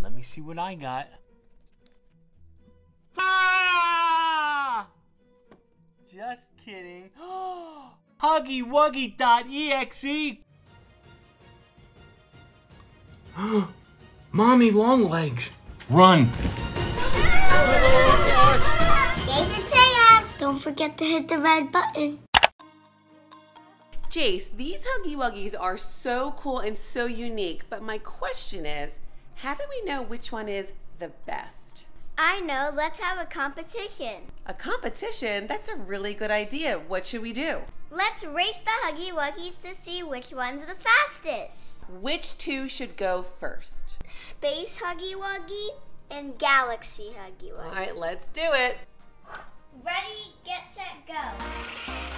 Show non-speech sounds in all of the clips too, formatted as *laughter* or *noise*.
Let me see what I got. Ah! Just kidding. *gasps* Huggy Wuggy dot HuggyWuggy.exe. *gasps* Mommy Longlegs. Run. Jace's Playhouse. Don't forget to hit the red button. Jace, these Huggy Wuggies are so cool and so unique, but my question is, how do we know which one is the best? I know. Let's have a competition. A competition? That's a really good idea. What should we do? Let's race the Huggy Wuggies to see which one's the fastest. Which two should go first? Space Huggy Wuggy and Galaxy Huggy All Wuggy. right, let's do it. Ready, get set, go.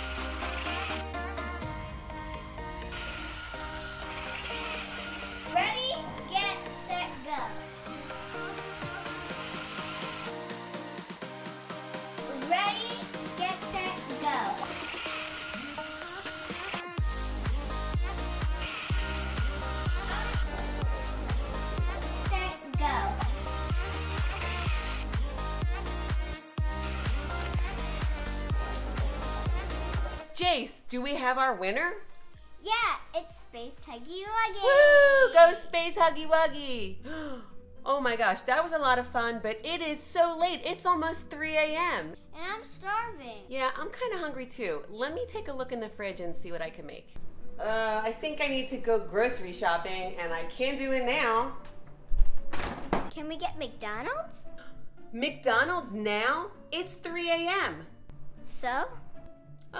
Jace, do we have our winner? Yeah, it's Space Huggy Wuggy. Woo! Go Space Huggy Wuggy! *gasps* Oh my gosh, that was a lot of fun, but it is so late. It's almost 3 a.m. And I'm starving. Yeah, I'm kind of hungry too. Let me take a look in the fridge and see what I can make. Uh, I think I need to go grocery shopping, and I can't do it now. Can we get McDonald's? *gasps* McDonald's now? It's 3 a.m. So?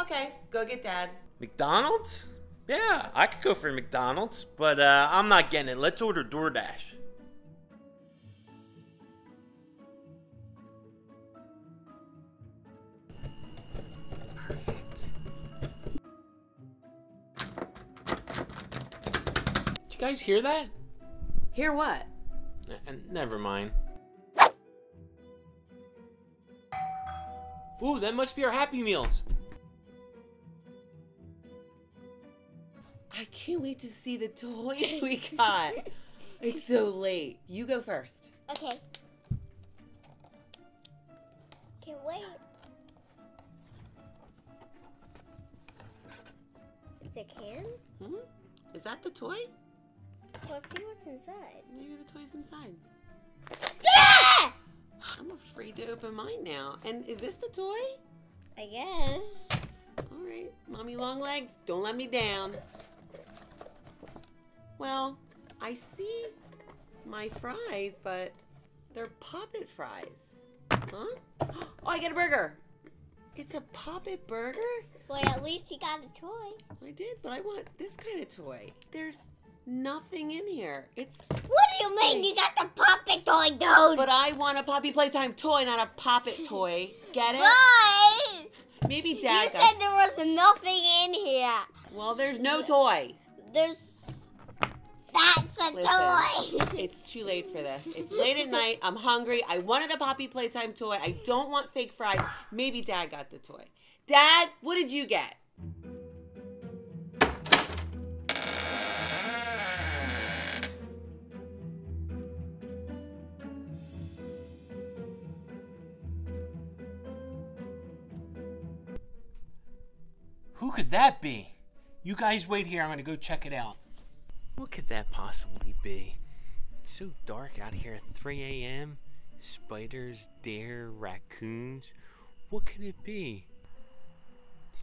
Okay, go get dad. McDonald's? Yeah, I could go for McDonald's, but uh, I'm not getting it. Let's order DoorDash. Perfect. Did you guys hear that? Hear what? N- never mind. Ooh, that must be our Happy Meals. I can't wait to see the toys *laughs* we got. it's so late. You go first. Okay. Can't wait. It's a can? Hmm? Is that the toy? Let's see what's inside. Maybe the toy's inside. Yeah! *gasps* I'm afraid to open mine now. And is this the toy? I guess. All right, mommy long legs, don't let me down. Well, I see my fries, but they're poppet fries. Huh? *gasps* Oh, I get a burger. It's a poppet burger? Well, at least you got a toy. I did, but I want this kind of toy. There's nothing in here. It's What do you mean you got the poppet toy, dude? but I want a Poppy Playtime toy, not a poppet toy. Get it? But Maybe Dad. you Dad said there was nothing in here. Well, there's no toy. There's. That's a Listen, toy. It's too late for this. It's *laughs* late at night. I'm hungry. I wanted a Poppy Playtime toy. I don't want fake fries. Maybe Dad got the toy. Dad, what did you get? Who could that be? You guys wait here. I'm gonna go check it out. What could that possibly be? It's so dark out here at 3 a.m. Spiders, deer, raccoons. What could it be?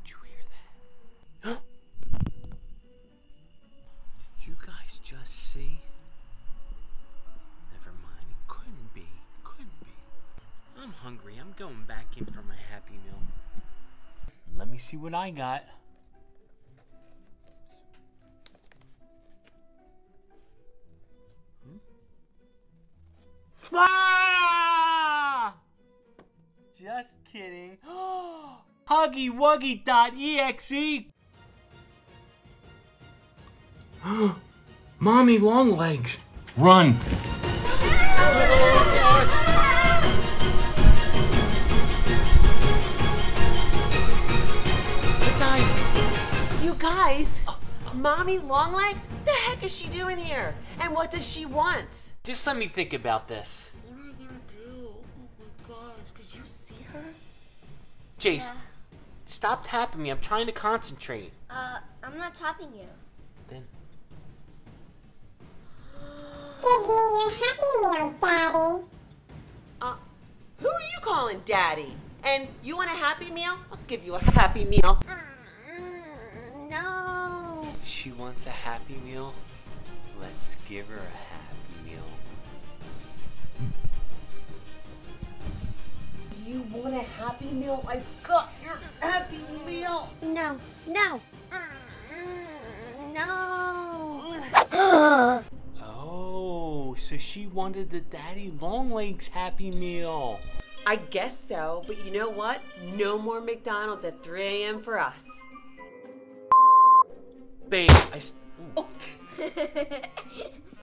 Did you hear that? Huh? *gasps* Did you guys just see? Never mind. It couldn't be. Couldn't be. I'm hungry. I'm going back in for my Happy Meal. Let me see what I got. Ah! Just kidding. *gasps* HuggyWuggy.exe. *gasps* Mommy Longlegs. Run. You guys, Mommy Longlegs? The heck heck is she doing here? And what does she want? Just let me think about this. What are you gonna do? Oh my gosh, did you see her? Jace, stop tapping me. I'm trying to concentrate. Uh, I'm not tapping you. Then Give me your Happy Meal, Daddy. Uh, who are you calling daddy? And you want a happy meal? I'll give you a happy meal. No. she wants a happy meal. Let's give her a happy meal. You want a happy meal? I've got your happy meal. No. No. No. *gasps* Oh, so she wanted the Daddy Longlegs Happy Meal. I guess so, but you know what? No more McDonald's at 3 a.m. for us. Babe, I. Oh, *laughs*